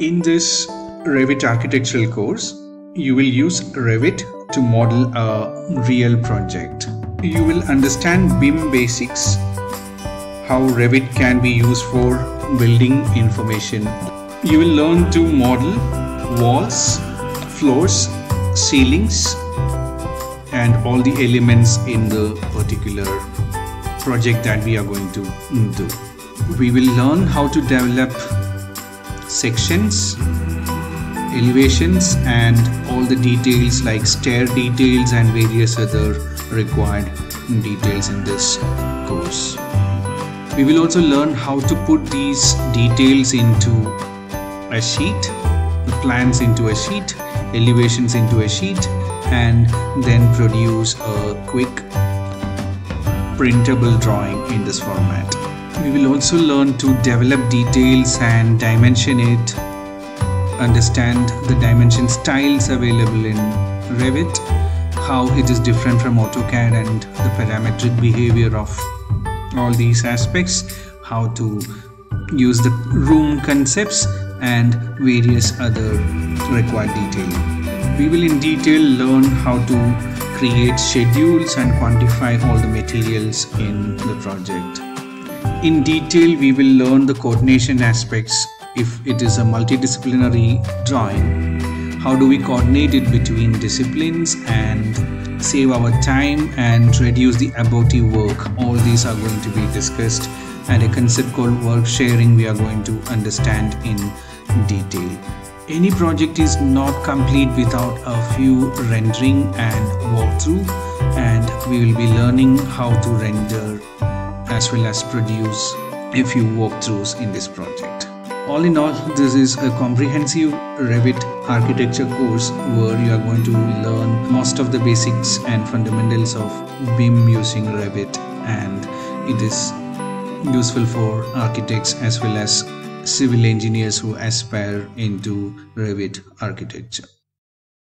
In this Revit architectural course, you will use Revit to model a real project. You will understand BIM basics, how Revit can be used for building information. You will learn to model walls, floors, ceilings, and all the elements in the particular project that we are going to do. We will learn how to develop sections, elevations and all the details like stair details and various other required details in this course. We will also learn how to put these details into a sheet, the plans into a sheet, elevations into a sheet and then produce a quick printable drawing in this format. We will also learn to develop details and dimension it, understand the dimension styles available in Revit, how it is different from AutoCAD and the parametric behavior of all these aspects, how to use the room concepts and various other required detailing we will in detail learn how to create schedules and quantify all the materials in the project. In detail, we will learn the coordination aspects if it is a multidisciplinary drawing. How do we coordinate it between disciplines and save our time and reduce the abortive work? All these are going to be discussed and a concept called work sharing we are going to understand in detail any project is not complete without a few rendering and walkthrough and we will be learning how to render as well as produce a few walkthroughs in this project. All in all, this is a comprehensive Revit architecture course where you are going to learn most of the basics and fundamentals of BIM using Revit and it is useful for architects as well as civil engineers who aspire into Revit architecture.